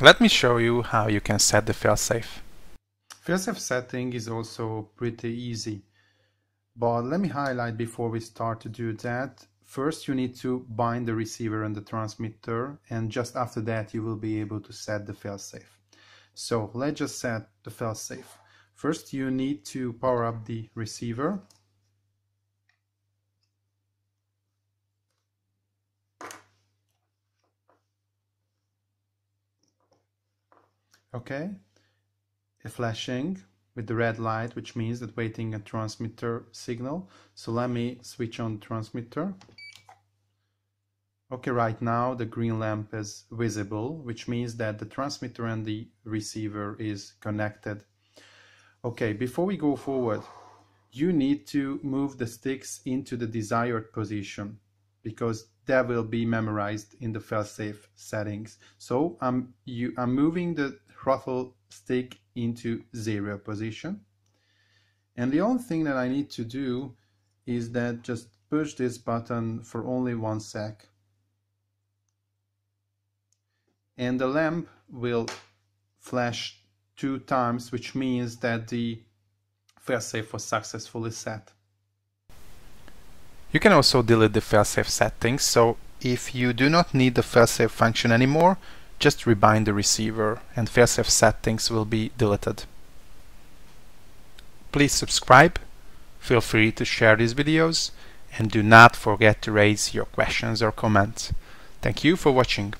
Let me show you how you can set the failsafe. Failsafe setting is also pretty easy. But let me highlight before we start to do that. First you need to bind the receiver and the transmitter and just after that you will be able to set the failsafe. So let's just set the failsafe. First you need to power up the receiver okay? A flashing with the red light which means that waiting a transmitter signal. So let me switch on transmitter. Okay right now the green lamp is visible which means that the transmitter and the receiver is connected. Okay before we go forward you need to move the sticks into the desired position because that will be memorized in the failsafe settings. So I'm you I'm moving the throttle stick into zero position. And the only thing that I need to do is that just push this button for only one sec. And the lamp will flash two times, which means that the failsafe was successfully set. You can also delete the failsafe settings, so if you do not need the failsafe function anymore, just rebind the receiver and failsafe settings will be deleted. Please subscribe, feel free to share these videos, and do not forget to raise your questions or comments. Thank you for watching.